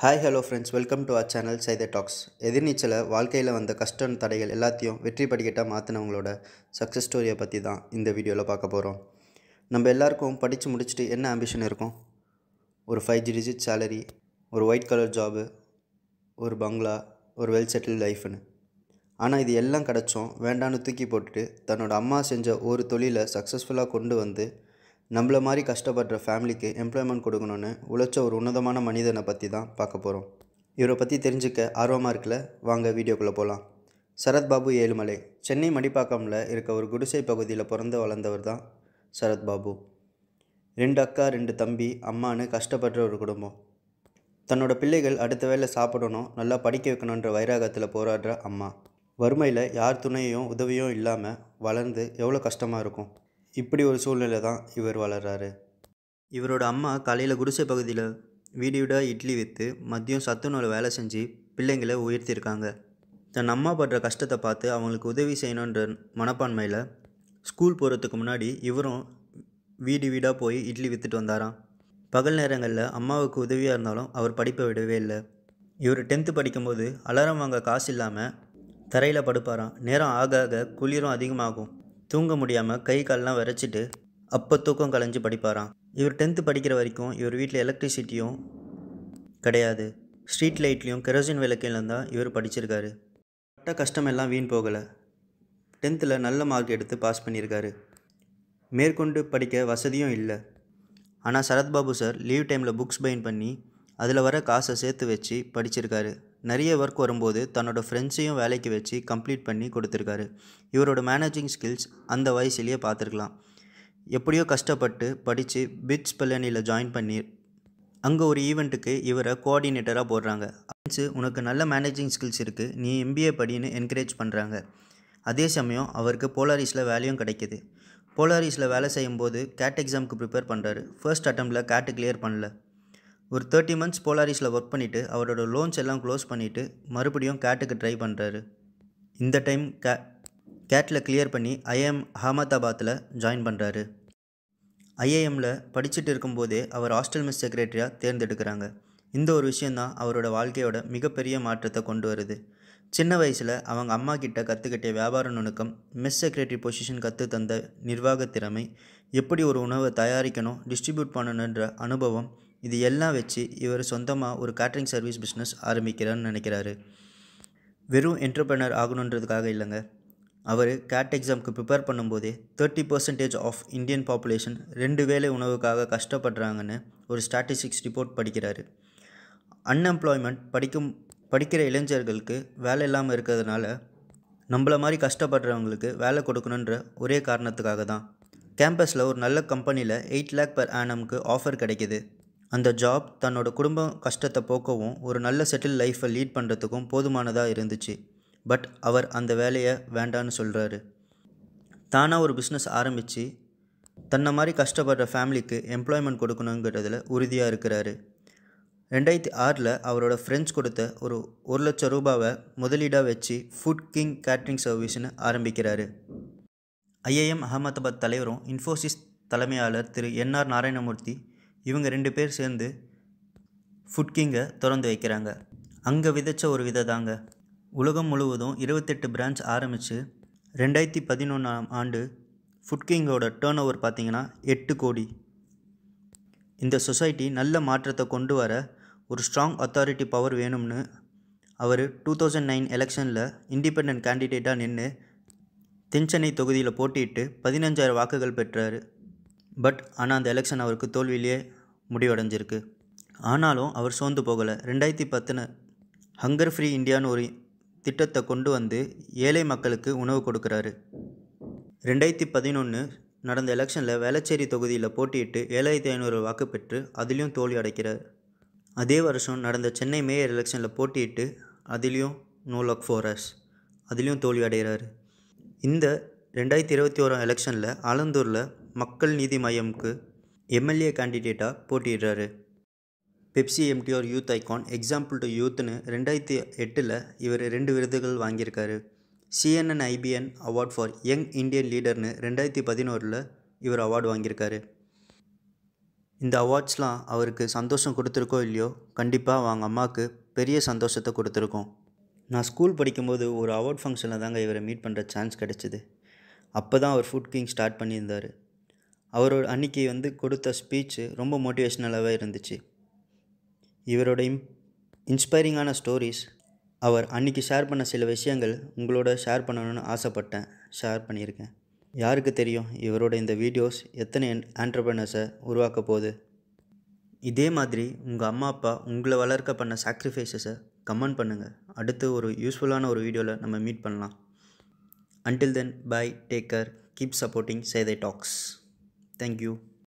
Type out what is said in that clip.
Hi hello friends welcome to our channel Saeed talks எதிர்நீச்சலை வாழ்க்கையில் வந்த கஷ்டம் தடைகள் எல்லாத்தையும் வெற்றி படிக்கட்டாக மாற்றினவங்களோட சக்ஸஸ் ஸ்டோரியை பற்றி தான் இந்த வீடியோவில் பார்க்க போகிறோம் நம்ம எல்லாருக்கும் படித்து முடிச்சுட்டு என்ன ஆம்பிஷன் இருக்கும்? ஒரு ஃபைவ் ஜி டிஜிட் சேலரி ஒரு ஒயிட் கலர் ஜாபு ஒரு பங்களா ஒரு வெல் செட்டில் லைஃப்னு ஆனால் இது எல்லாம் கிடச்சோம் வேண்டான்னு தூக்கி போட்டுட்டு தன்னோட அம்மா செஞ்ச ஒரு தொழிலை சக்ஸஸ்ஃபுல்லாக கொண்டு வந்து நம்மள மாதிரி கஷ்டப்படுற ஃபேமிலிக்கு எம்ப்ளாய்மெண்ட் கொடுக்கணுன்னு உழைச்ச ஒரு உன்னதமான மனிதனை பற்றி தான் பார்க்க போகிறோம் இவரை பற்றி தெரிஞ்சுக்க ஆர்வமாக இருக்கல வாங்க வீடியோக்குள்ளே போகலாம் சரத்பாபு ஏழுமலை. சென்னை மடிப்பாக்கமில் இருக்க ஒரு குடிசை பகுதியில் பிறந்து வளர்ந்தவர் தான் சரத்பாபு ரெண்டு அக்கா ரெண்டு தம்பி அம்மானு கஷ்டப்படுற ஒரு குடும்பம். தன்னோட பிள்ளைகள் அடுத்த வேளை சாப்பிடணும் நல்லா படிக்க வைக்கணுன்ற வைராகத்தில் போராடுற அம்மா. வறுமையில் யார் துணையும் உதவியும் இல்லாமல் வளர்ந்து எவ்வளோ கஷ்டமாக இருக்கும்? இப்படி ஒரு சூழ்நிலை தான் இவர் வளர்றாரு. இவரோட அம்மா காலையில் குடிசை பகுதியில் வீடு வீடாக இட்லி விற்று மதியம் சத்துணவு வேலை செஞ்சு பிள்ளைங்களை உயர்த்தியிருக்காங்க தன் அம்மா படுற கஷ்டத்தை பார்த்து அவங்களுக்கு உதவி செய்யணுன்ற மனப்பான்மையில் ஸ்கூல் போகிறதுக்கு முன்னாடி இவரும் வீடு வீடாக போய் இட்லி விற்றுட்டு வந்தாராம். பகல் நேரங்களில் அம்மாவுக்கு உதவியாக இருந்தாலும் அவர் படிப்பை விடவே இல்லை. இவர் டென்த்து படிக்கும்போது அலாரம் வாங்க காசு இல்லாமல் தரையில் படுப்பாராம். நேரம் ஆக ஆக குளிரும் அதிகமாகும். தூங்க முடியாமல் கை கால்லாம் விரைச்சிட்டு அப்போ தூக்கம் கலைஞ்சு படிப்பாராம். இவர் டென்த்து படிக்கிற வரைக்கும் இவர் வீட்டில் எலக்ட்ரிசிட்டியும் கிடையாது. ஸ்ட்ரீட் லைட்லேயும் கெரோசின் விளக்கிலும் தான் இவர் படிச்சிருக்காரு. பட்ட கஷ்டமெல்லாம் வீண் போகலை. டென்த்தில் நல்ல மார்க் எடுத்து பாஸ் பண்ணியிருக்காரு மேற்கொண்டு படிக்க வசதியும் இல்லை. ஆனால் சரத்பாபு சார் லீவ் டைமில் புக்ஸ் பைன் பண்ணி அதில் வர காசை சேர்த்து வச்சு படிச்சிருக்காரு. நிறைய ஒர்க் வரும்போது தன்னோட ஃப்ரெண்ட்ஸையும் வேலைக்கு வச்சு கம்ப்ளீட் பண்ணி கொடுத்துருக்காரு. இவரோட மேனேஜிங் ஸ்கில்ஸ் அந்த வயசுலேயே பார்த்துருக்கலாம். எப்படியோ கஷ்டப்பட்டு படித்து பிட்ஸ் பல்லனியில் ஜாயின் பண்ணி அங்கே ஒரு ஈவெண்ட்டுக்கு இவரை கோஆர்டினேட்டராக போடுறாங்க. ஃப்ரெண்ட்ஸு உனக்கு நல்ல மேனேஜிங் ஸ்கில்ஸ் இருக்குது நீ எம்பிஏ படின்னு என்கரேஜ் பண்ணுறாங்க அதே சமயம் அவருக்கு போலாரிஸில் வேலையும் கிடைக்கிது. போலாரிஸில் வேலை செய்யும்போது கேட் எக்ஸாமுக்கு ப்ரிப்பேர் பண்ணுறாரு ஃபர்ஸ்ட் அட்டம்ப்டில் கேட்டு கிளியர் பண்ணல. ஒரு தேர்ட்டி மந்த்ஸ் போலாரிஸில் ஒர்க் பண்ணிவிட்டு அவரோட லோன்ஸ் எல்லாம் க்ளோஸ் பண்ணிவிட்டு மறுபடியும் கேட்டுக்கு ட்ரை பண்ணுறாரு இந்த டைம் கே கேட்டில் கிளியர் பண்ணி ஐஎம் அகமதாபாத்தில் ஜாயின் பண்ணுறாரு ஐஏஎம்மில் படிச்சுட்டு இருக்கும்போதே அவர் ஹாஸ்டல் மிஸ் செக்ரட்டரியாக தேர்ந்தெடுக்கிறாங்க. இந்த ஒரு விஷயந்தான் அவரோட வாழ்க்கையோட மிகப்பெரிய மாற்றத்தை கொண்டு வருது. சின்ன வயசில் அவங்க அம்மா கிட்ட கற்றுக்கிட்ட வியாபார நுணுக்கம் மிஸ் செக்ரட்டரி பொசிஷன் கற்று தந்த நிர்வாக திறமை எப்படி ஒரு உணவை தயாரிக்கணும் டிஸ்ட்ரிபியூட் பண்ணணுன்ற அனுபவம் இது எல்லாம் வச்சு இவர் சொந்தமாக ஒரு கேட்ரிங் சர்வீஸ் பிஸ்னஸ் ஆரம்பிக்கிறான்னு நினைக்கிறாரு. வெறும் என்டர்பிரனர் ஆகணுன்றதுக்காக இல்லைங்க. அவர் கேட் எக்ஸாமுக்கு ப்ரிப்பேர் பண்ணும்போதே thirty percentage of Indian population ரெண்டு வேளை உணவுக்காக கஷ்டப்படுறாங்கன்னு ஒரு ஸ்டாட்டிஸ்டிக்ஸ் ரிப்போர்ட் படிக்கிறாரு. அன்எம்ப்ளாய்மெண்ட் படிக்கும் படிக்கிற இளைஞர்களுக்கு வேலை இல்லாமல் இருக்கிறதுனால நம்மள மாதிரி கஷ்டப்படுறவங்களுக்கு வேலை கொடுக்கணுன்ற ஒரே காரணத்துக்காக தான். கேம்பஸில் ஒரு நல்ல கம்பெனியில் எயிட் லேக் பர் ஆனம்க்கு ஆஃபர் கிடைக்கிது. அந்த ஜாப் தன்னோட குடும்பம் கஷ்டத்தை போக்கவும் ஒரு நல்ல செட்டில் லைஃப்பை லீட் பண்ணுறதுக்கும் போதுமானதாக இருந்துச்சு. பட் அவர் அந்த வேலையை வேண்டான்னு சொல்கிறாரு தானாக ஒரு பிஸ்னஸ் ஆரம்பித்து தன்னை மாதிரி கஷ்டப்படுற ஃபேமிலிக்கு எம்ப்ளாய்மெண்ட் கொடுக்கணுங்கிறதுல உறுதியாக இருக்கிறாரு. ரெண்டாயிரத்தி ஆறில் அவரோட ஃப்ரெண்ட்ஸ் கொடுத்த ஒரு ஒரு லட்சம் ரூபாவை முதலீடாக வச்சு ஃபுட் கிங் கேட்ரிங் சர்வீஸ்னு ஆரம்பிக்கிறாரு. ஐஏஎம் அகமதாபாத் தலைவரும் இன்ஃபோசிஸ் தலைமையாளர் திரு என்ஆர் நாராயணமூர்த்தி இவங்க ரெண்டு பேர் சேர்ந்து ஃபுட் கிங்கை திறந்து வைக்கிறாங்க. அங்கே விதைச்ச ஒரு விதை தாங்க. உலகம் முழுவதும் இருபத்தெட்டு பிரான்ச் ஆரம்பித்து ரெண்டாயிரத்தி பதினொன்றாம் ஆண்டு ஃபுட் கிங்கோட டேர்ன் ஓவர் பார்த்திங்கன்னா எட்டு கோடி. இந்த சொசைட்டி நல்ல மாற்றத்தை கொண்டு வர ஒரு ஸ்ட்ராங் அத்தாரிட்டி பவர் வேணும்னு அவர் டூ தௌசண்ட் நைன் எலெக்ஷனில் இண்டிபெண்ட் கேண்டிடேட்டாக நின்று தென்சென்னை தொகுதியில் போட்டியிட்டு பதினஞ்சாயிரம் வாக்குகள் பெற்றார். பட் ஆனால் அந்த எலெக்ஷன் அவருக்கு தோல்வியிலேயே முடிவடைஞ்சிருக்கு. ஆனாலும் அவர் சோர்ந்து போகலை. ரெண்டாயிரத்தி பத்தில் ஹங்கர் ஃப்ரீ இந்தியான்னு ஒரு திட்டத்தை கொண்டு வந்து ஏழை மக்களுக்கு உணவு கொடுக்குறாரு. ரெண்டாயிரத்தி பதினொன்று நடந்த எலெக்ஷனில் வேளச்சேரி தொகுதியில் போட்டியிட்டு ஏழாயிரத்தி ஐநூறு வாக்கு பெற்று அதிலையும் தோல்வி அடைக்கிறார். அதே வருஷம் நடந்த சென்னை மேயர் எலெக்ஷனில் போட்டியிட்டு அதிலையும் நோ லக் ஃபோரஸ் அதிலையும் தோல்வி அடைகிறாரு. இந்த ரெண்டாயிரத்தி இருபத்தி ஓராம் எலெக்ஷனில் ஆலந்தூரில் மக்கள் நீதி மையம்க்கு எம்எல்ஏ கேண்டிடேட்டாக போட்டிடுறாரு Pepsi MTR youth icon example to யூத்னு ரெண்டாயிரத்தி எட்டில் இவர் ரெண்டு விருதுகள் வாங்கியிருக்காரு. CNN IBN award for young Indian லீடர்னு ரெண்டாயிரத்தி பதினோரில் இவர் அவார்டு வாங்கியிருக்காரு. இந்த அவார்ட்ஸ்லாம் அவருக்கு சந்தோஷம் கொடுத்துருக்கோ இல்லையோ கண்டிப்பாக அவங்க அம்மாவுக்கு பெரிய சந்தோஷத்தை கொடுத்துருக்கோம். நான் ஸ்கூல் படிக்கும்போது ஒரு அவார்ட் ஃபங்க்ஷனில் தாங்க இவரை மீட் பண்ணுற சான்ஸ் கிடச்சிது. அப்போ தான் அவர் ஃபுட் கிங் ஸ்டார்ட் பண்ணியிருந்தார். அவரோட அன்னைக்கு வந்து கொடுத்த ஸ்பீச்சு ரொம்ப மோட்டிவேஷ்னலாகவே இருந்துச்சு. இவரோட இம் இன்ஸ்பைரிங்கான ஸ்டோரிஸ் அவர் அன்றைக்கி ஷேர் பண்ண சில விஷயங்கள் உங்களோட ஷேர் பண்ணணும்னு ஆசைப்பட்டேன் ஷேர் பண்ணியிருக்கேன். யாருக்கு தெரியும் இவரோட இந்த வீடியோஸ் எத்தனை ஆண்டர்பிரனர்ஸை உருவாக்க போகுது? இதே மாதிரி உங்கள் அம்மா அப்பா உங்களை வளர்க்க பண்ண சாக்ரிஃபைசஸை கமெண்ட் பண்ணுங்கள் அடுத்து ஒரு யூஸ்ஃபுல்லான ஒரு வீடியோவில் நம்ம மீட் பண்ணலாம். Until then bye take care keep supporting சேதை talks Thank you.